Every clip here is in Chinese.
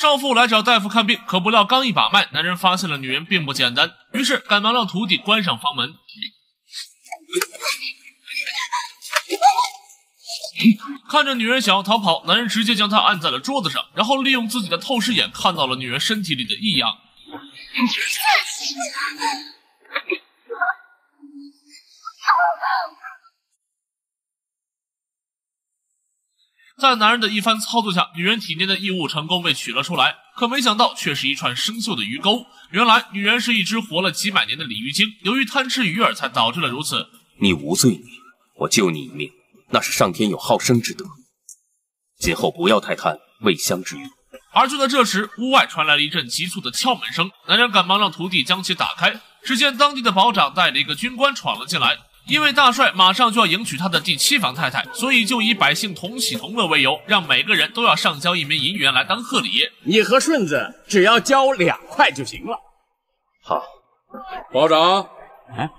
少妇来找大夫看病，可不料刚一把脉，男人发现了女人并不简单，于是赶忙让徒弟关上房门。看着女人想要逃跑，男人直接将她按在了桌子上，然后利用自己的透视眼看到了女人身体里的异样。在男人的一番操作下，女人体内的异物成功被取了出来，可没想到却是一串生锈的鱼钩。原来，女人是一只活了几百年的鲤鱼精，由于贪吃鱼饵才导致了如此。你无罪女，我救你一命，那是上天有好生之德。今后不要太贪未香之鱼。而就在这时，屋外传来了一阵急促的敲门声，男人赶忙让徒弟将其打开。只见当地的保长带着一个军官闯了进来。因为大帅马上就要迎娶他的第七房太太，所以就以百姓同喜同乐为由，让每个人都要上交一枚银元来当贺礼。你和顺子只要交两块就行了。好，保长，哎，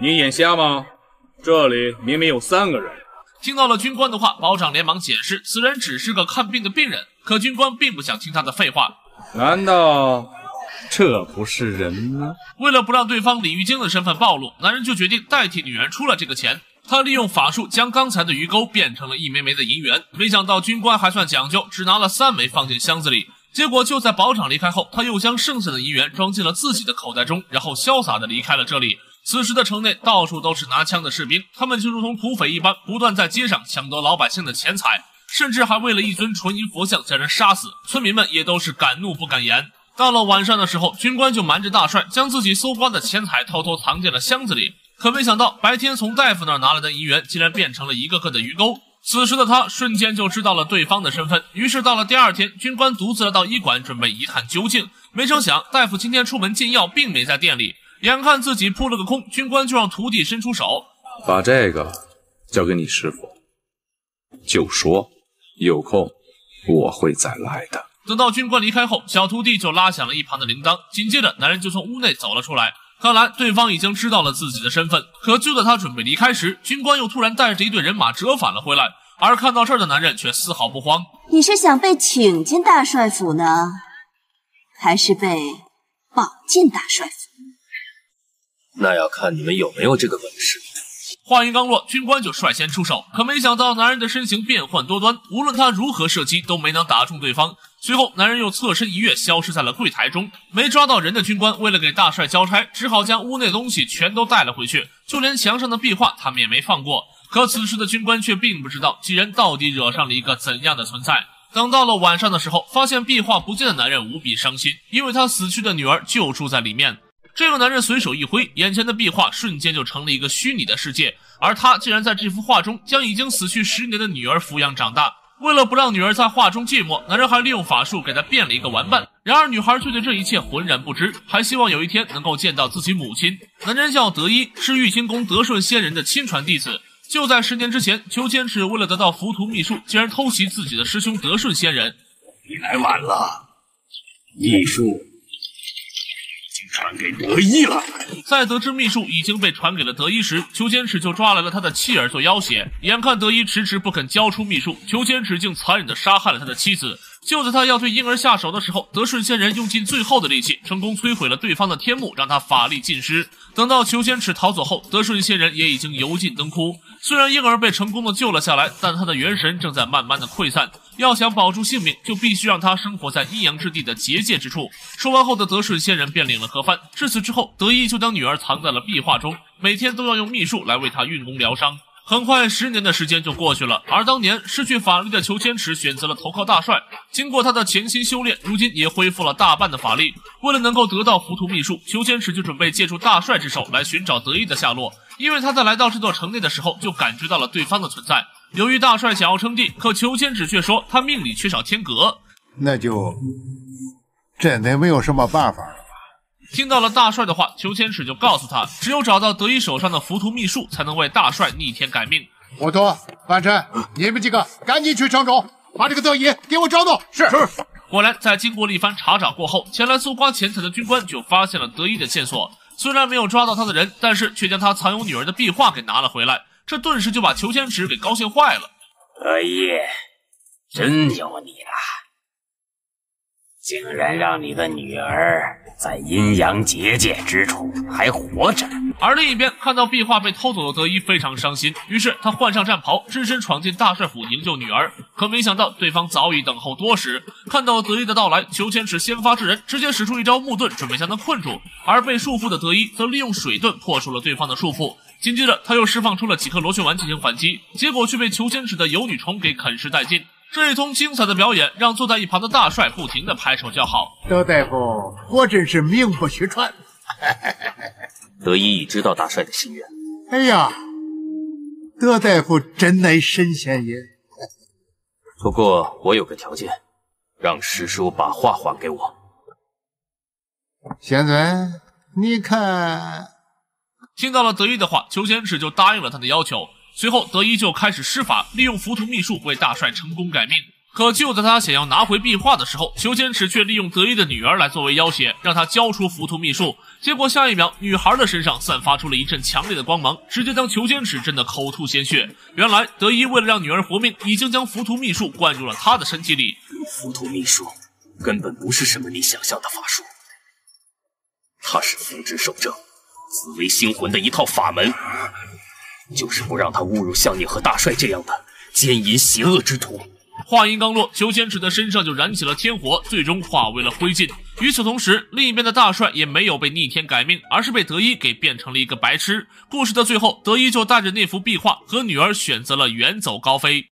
你眼瞎吗？这里明明有三个人。听到了军官的话，保长连忙解释，此人只是个看病的病人。可军官并不想听他的废话。难道？这不是人吗？为了不让对方李玉京的身份暴露，男人就决定代替女人出了这个钱。他利用法术将刚才的鱼钩变成了一枚枚的银元。没想到军官还算讲究，只拿了三枚放进箱子里。结果就在保长离开后，他又将剩下的银元装进了自己的口袋中，然后潇洒的离开了这里。此时的城内到处都是拿枪的士兵，他们就如同土匪一般，不断在街上抢夺老百姓的钱财，甚至还为了一尊纯银佛像将人杀死。村民们也都是敢怒不敢言。到了晚上的时候，军官就瞒着大帅，将自己搜刮的钱财偷偷藏进了箱子里。可没想到，白天从大夫那儿拿来的银元，竟然变成了一个个的鱼钩。此时的他瞬间就知道了对方的身份。于是到了第二天，军官独自来到医馆，准备一探究竟。没成想，大夫今天出门进药，并没在店里。眼看自己扑了个空，军官就让徒弟伸出手，把这个交给你师傅，就说有空我会再来的。等到军官离开后，小徒弟就拉响了一旁的铃铛。紧接着，男人就从屋内走了出来。看来对方已经知道了自己的身份。可就在他准备离开时，军官又突然带着一队人马折返了回来。而看到这儿的男人却丝毫不慌。你是想被请进大帅府呢，还是被绑进大帅府？那要看你们有没有这个本事。话音刚落，军官就率先出手。可没想到，男人的身形变幻多端，无论他如何射击，都没能打中对方。随后，男人又侧身一跃，消失在了柜台中。没抓到人的军官，为了给大帅交差，只好将屋内东西全都带了回去，就连墙上的壁画，他们也没放过。可此时的军官却并不知道，几人到底惹上了一个怎样的存在。等到了晚上的时候，发现壁画不见的男人无比伤心，因为他死去的女儿就住在里面。这个男人随手一挥，眼前的壁画瞬间就成了一个虚拟的世界，而他竟然在这幅画中将已经死去十年的女儿抚养长大。为了不让女儿在画中寂寞，男人还利用法术给她变了一个玩伴。然而女孩却对这一切浑然不知，还希望有一天能够见到自己母亲。男人叫德一，是玉清宫德顺仙人的亲传弟子。就在十年之前，裘千尺为了得到浮屠秘术，竟然偷袭自己的师兄德顺仙人。你来晚了，秘术。传给德一了。在得知秘术已经被传给了德一时，裘千尺就抓来了他的妻儿做要挟。眼看德一迟迟不肯交出秘术，裘千尺竟残忍地杀害了他的妻子。就在他要对婴儿下手的时候，德顺仙人用尽最后的力气，成功摧毁了对方的天幕，让他法力尽失。等到裘千尺逃走后，德顺仙人也已经油尽灯枯。虽然婴儿被成功的救了下来，但他的元神正在慢慢的溃散。要想保住性命，就必须让他生活在阴阳之地的结界之处。说完后的德顺仙人便领了盒饭。至此之后，德一就将女儿藏在了壁画中，每天都要用秘术来为她运功疗伤。很快，十年的时间就过去了。而当年失去法力的裘千尺选择了投靠大帅。经过他的潜心修炼，如今也恢复了大半的法力。为了能够得到浮屠秘术，裘千尺就准备借助大帅之手来寻找得意的下落。因为他在来到这座城内的时候，就感觉到了对方的存在。由于大帅想要称帝，可裘千尺却说他命里缺少天格。那就真的没有什么办法了。听到了大帅的话，裘千尺就告诉他，只有找到德一手上的浮屠秘术，才能为大帅逆天改命。我托、范琛，你们几个赶紧去城中，把这个德一给我找到。是是。果然，在经过了一番查找过后，前来搜刮钱财的军官就发现了德一的线索。虽然没有抓到他的人，但是却将他藏有女儿的壁画给拿了回来。这顿时就把裘千尺给高兴坏了。德一，真有你了！竟然让你的女儿在阴阳结界之处还活着。而另一边，看到壁画被偷走的德一非常伤心，于是他换上战袍，只身闯进大帅府营救女儿。可没想到，对方早已等候多时。看到德一的到来，裘千尺先发制人，直接使出一招木盾，准备将他困住。而被束缚的德一则利用水盾破除了对方的束缚。紧接着，他又释放出了几颗螺旋丸进行反击，结果却被裘千尺的游女虫给啃食殆尽。这一通精彩的表演，让坐在一旁的大帅不停的拍手叫好。德大夫果真是名不虚传。德一已知道大帅的心愿。哎呀，德大夫真乃神仙也。不过我有个条件，让师叔把画还给我。现在你看，听到了德一的话，裘千尺就答应了他的要求。随后，德一就开始施法，利用浮屠秘术为大帅成功改命。可就在他想要拿回壁画的时候，裘千尺却利用德一的女儿来作为要挟，让他交出浮屠秘术。结果下一秒，女孩的身上散发出了一阵强烈的光芒，直接将裘千尺震得口吐鲜血。原来，德一为了让女儿活命，已经将浮屠秘术灌入了他的身体里。浮屠秘术根本不是什么你想象的法术，它是符之守正、紫薇星魂的一套法门，就是不让他侮辱像你和大帅这样的奸淫邪恶之徒。话音刚落，裘千尺的身上就燃起了天火，最终化为了灰烬。与此同时，另一边的大帅也没有被逆天改命，而是被德一给变成了一个白痴。故事的最后，德一就带着那幅壁画和女儿选择了远走高飞。